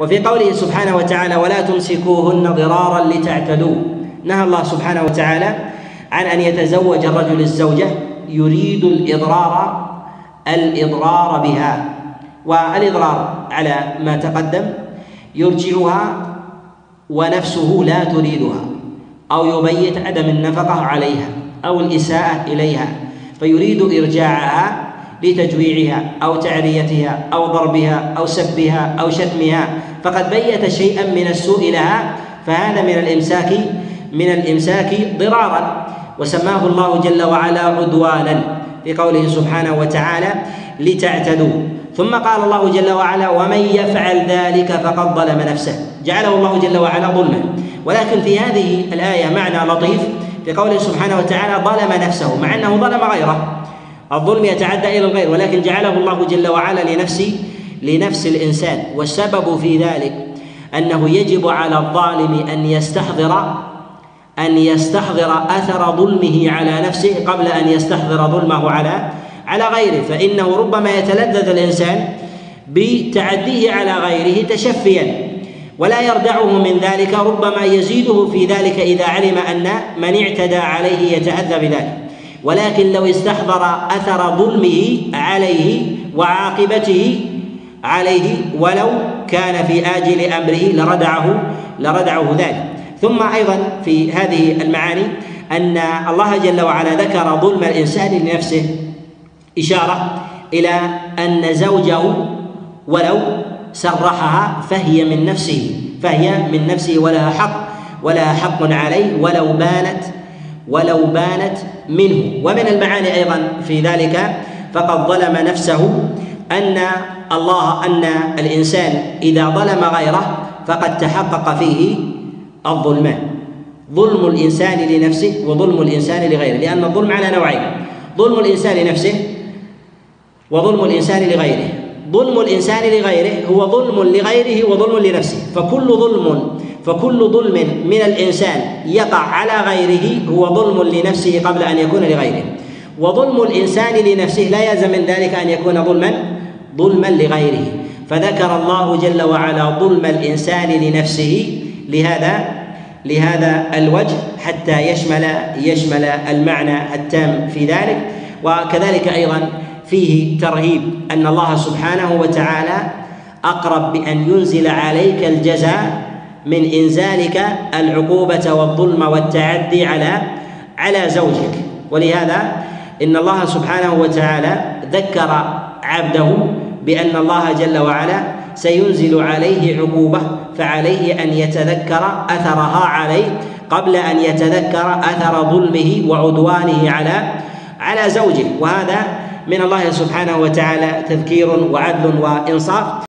وفي قوله سبحانه وتعالى ولا تمسكوهن ضرارا لتعتدوا. نهى الله سبحانه وتعالى عن أن يتزوج الرجل الزوجة يريد الإضرار الإضرار بها. والإضرار على ما تقدم يرجعها ونفسه لا تريدها أو يبيت عدم النفقة عليها أو الإساءة إليها فيريد إرجاعها لتجويعها أو تعريتها أو ضربها أو سبها أو شتمها. فقد بيت شيئا من السوء لها فهذا من الإمساك من الإمساك ضرارا. وسماه الله جل وعلا عدوانا في قوله سبحانه وتعالى لتعتدوا. ثم قال الله جل وعلا ومن يفعل ذلك فقد ظلم نفسه. جعله الله جل وعلا ظلما. ولكن في هذه الآية معنى لطيف في قوله سبحانه وتعالى ظلم نفسه. مع أنه ظلم غيره. الظلم يتعدى إلى الغير ولكن جعله الله جل وعلا لنفس لنفس الإنسان. والسبب في ذلك أنه يجب على الظالم أن يستحضر أن يستحضر أثر ظلمه على نفسه قبل أن يستحضر ظلمه على على غيره. فإنه ربما يتلذذ الإنسان بتعديه على غيره تشفيا ولا يردعه من ذلك ربما يزيده في ذلك إذا علم أن من اعتدى عليه يتأذى بذلك. ولكن لو استحضر أثر ظلمه عليه وعاقبته عليه ولو كان في آجل أمره لردعه لردعه ذلك. ثم أيضا في هذه المعاني أن الله جل وعلا ذكر ظلم الإنسان لنفسه إشارة إلى أن زوجه ولو سرحها فهي من نفسه فهي من نفسه ولها حق ولها حق عليه ولو بانت ولو بانت منه. ومن المعاني أيضا في ذلك فقد ظلم نفسه أن الله أن الإنسان إذا ظلم غيره فقد تحقق فيه الظلمان. ظلم الإنسان لنفسه وظلم الإنسان لغيره لأن الظلم على نوعين ظلم الإنسان لنفسه وظلم الإنسان لغيره. ظلم الإنسان لغيره هو ظلم لغيره وظلم لنفسه فكل ظلم فكل ظلم من الإنسان يقع على غيره هو ظلم لنفسه قبل أن يكون لغيره. وظلم الإنسان لنفسه لا يلزم من ذلك أن يكون ظلما ظلما لغيره. فذكر الله جل وعلا ظلم الإنسان لنفسه لهذا لهذا الوجه حتى يشمل يشمل المعنى التام في ذلك. وكذلك أيضا فيه ترهيب أن الله سبحانه وتعالى أقرب بأن ينزل عليك الجزاء من إنزالك العقوبة والظلم والتعدي على على زوجك. ولهذا إن الله سبحانه وتعالى ذكر عبده بأن الله جل وعلا سينزل عليه عقوبة فعليه أن يتذكر أثرها عليه قبل أن يتذكر أثر ظلمه وعدوانه على على زوجه. وهذا من الله سبحانه وتعالى تذكير وعدل وإنصاف.